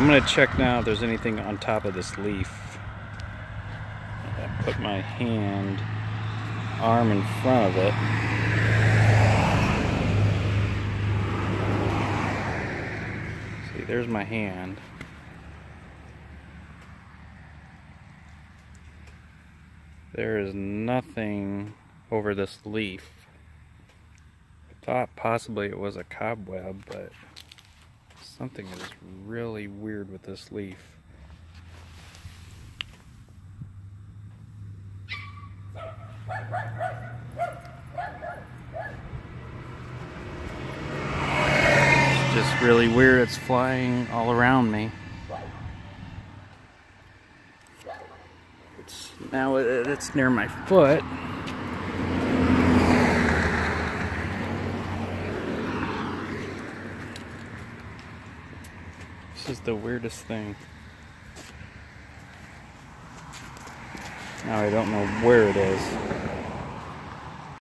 I'm gonna check now if there's anything on top of this leaf. I put my hand, arm in front of it. See, there's my hand. There is nothing over this leaf. I thought possibly it was a cobweb, but something is really weird with this leaf. It's just really weird. It's flying all around me. It's now it's near my foot. This is the weirdest thing. Now I don't know where it is.